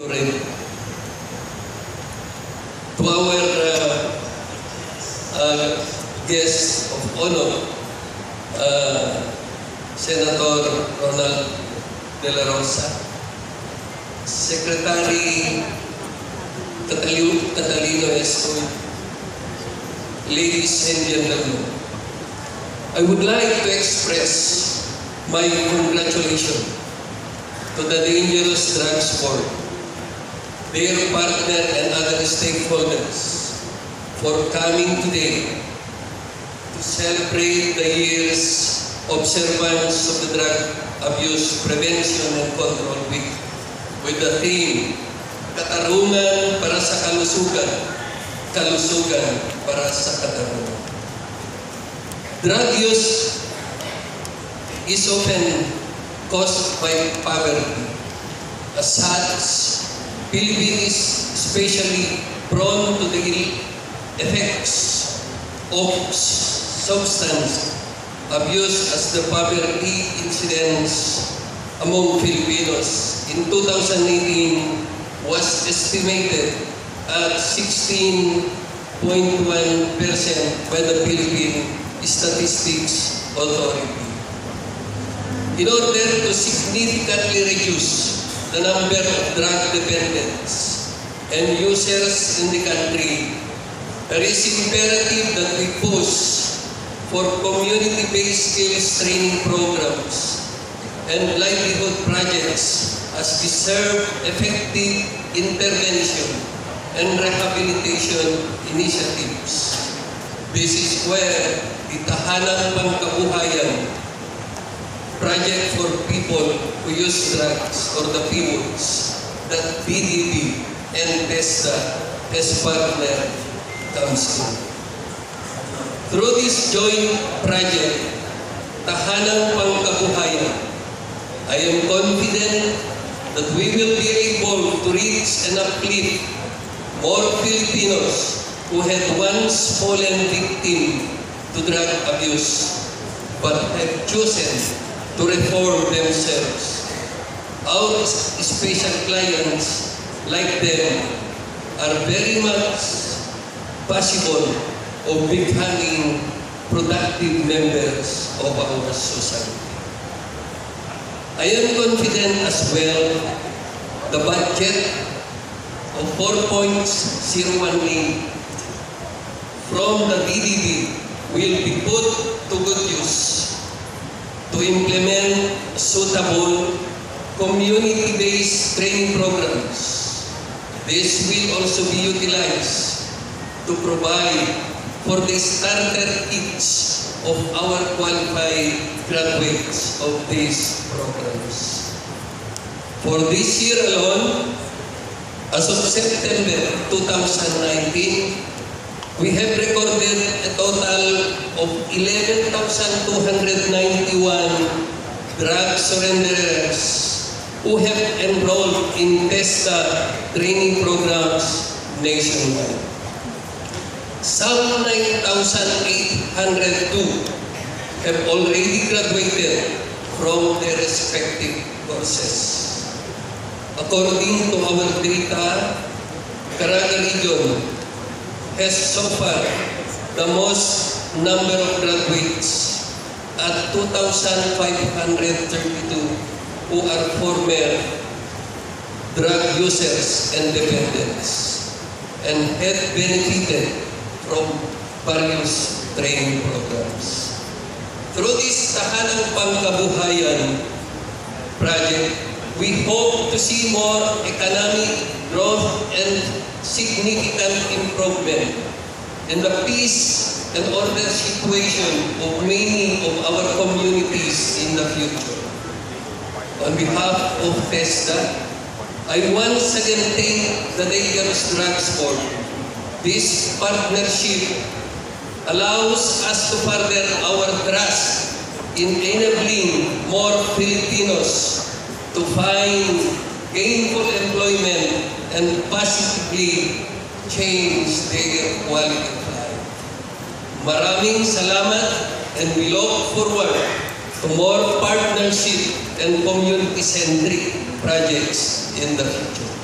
Already. To our uh, uh, guest of honor, uh, Senator Ronald De La Rosa, Secretary Catalino, Catalino Esco, ladies and gentlemen, I would like to express my congratulations to the Dangerous Drugs Board, their partner and other stakeholders for coming today to celebrate the year's observance of the Drug Abuse Prevention and Control Week with the theme, Katarungan para sa kalusugan, kalusugan para sa katarungan. Drug use is often caused by poverty. As such, Philippines is especially prone to the effects of substance abuse as the poverty incidence among Filipinos in 2018 was estimated at 16.1% by the Philippine Statistics Authority. In order to significantly reduce the number of drug dependents and users in the country, it is imperative that we push for community-based skills training programs and livelihood projects as we serve effective intervention and rehabilitation initiatives. This is where the Tahanan Pangkabuhayan project for people who use drugs or the PWODs that BDB and TESDA as partner comes in. Through this joint project, Tahanang Pangkabuhayan, I am confident that we will be able to reach and uplift more Filipinos who had once fallen victim to drug abuse but have chosen to reform themselves. Our special clients, like them, are very much possible of becoming productive members of our society. I am confident as well the budget of 4.018 from the DDB will be put to good use to implement suitable community-based training programs. This will also be utilized to provide for the starter kits of our qualified graduates of these programs. For this year alone, as of September 2019, we have recorded a total of 11,291 drug surrenderers who have enrolled in TESTA training programs nationwide. Some 9,802 have already graduated from their respective courses. According to our data, Caraga region has so far the most number of graduates at 2,532 who are former drug users and dependents and had benefited from various training programs. Through this Tahanang Pangkabuhayan project, we hope to see more economic growth and significant improvement in the peace and order situation of many of our communities in the future. On behalf of TESDA, I once again thank the Dangerous Drugs Board. This partnership allows us to further our trust in enabling more Filipinos to find gainful employment and positively change their quality of life. Maraming salamat and we look forward to more partnership and community-centric projects in the future.